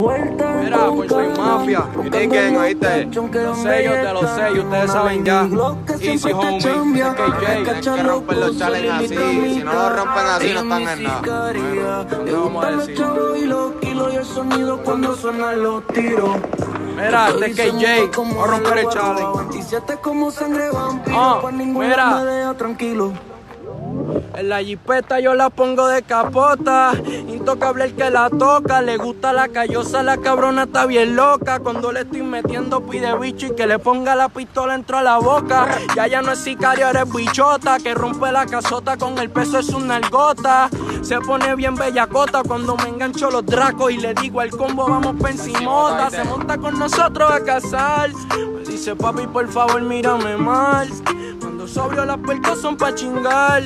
Mira, pues soy mafia. Y di que oíste. Los sellos de los sellos, ustedes saben ya. Easy homie, KJ. Hay que romper los challenges así. Si no lo rompen así, no están en nada. No vamos a decir. los. Mira, este es KJ. Voy a romper el challenge. 27 como sangre vampiro. Ah, mira. En la jipeta yo la pongo de capota. Intocable el que la toca. Le gusta la callosa, la cabrona está bien loca. Cuando le estoy metiendo pide bicho y que le ponga la pistola dentro a la boca. Ya ya no es sicario, eres bichota. Que rompe la casota con el peso es una nalgota. Se pone bien bellacota cuando me engancho los dracos y le digo al combo vamos pa' encimota. Se monta con nosotros a casar. Dice papi por favor mírame mal. Cuando sobrio las puertas son pa' chingar.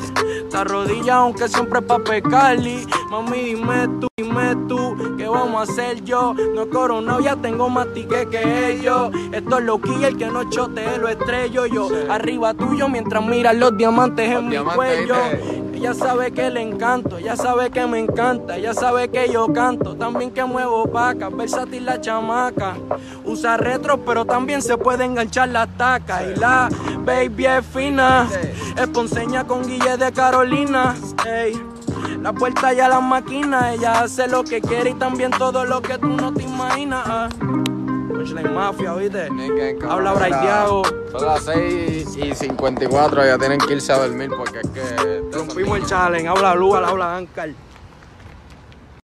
La rodilla aunque siempre es pa' pecarli. Mami dime tú, dime tú, ¿qué vamos a hacer yo? No he coronado, ya tengo más ticket que ellos. Esto es lo que el que no chotee lo estrello yo. Arriba tuyo mientras miras los diamantes en mi cuello. Ella sabe que le encanto, ella sabe que me encanta, ella sabe que yo canto, también que muevo vacas, versátil la chamaca. Usa retro, pero también se puede enganchar la taca. Y la baby es fina, es ponceña con Guille de Carolina. Ey. La puerta ya la máquina, ella hace lo que quiere y también todo lo que tú no te imaginas. Punchline Mafia, ¿oíste? Habla Braithiago. Son las 6 y 54, ya tienen que irse a dormir porque es que. Rompimos el challenge, habla Lua, habla Ankar.